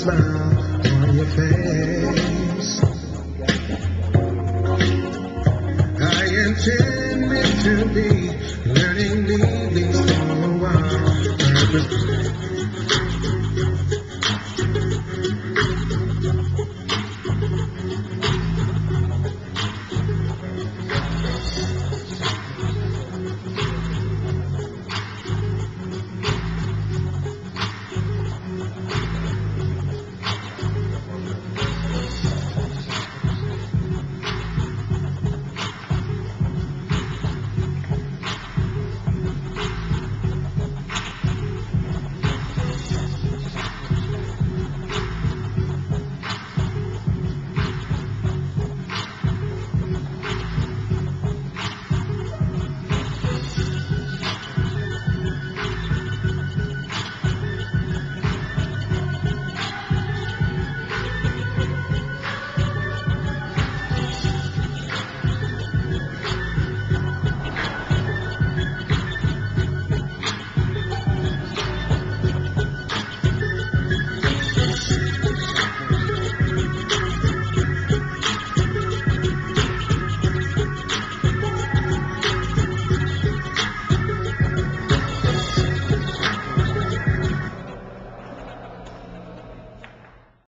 smile on your face. I intended to be learning these things for a while.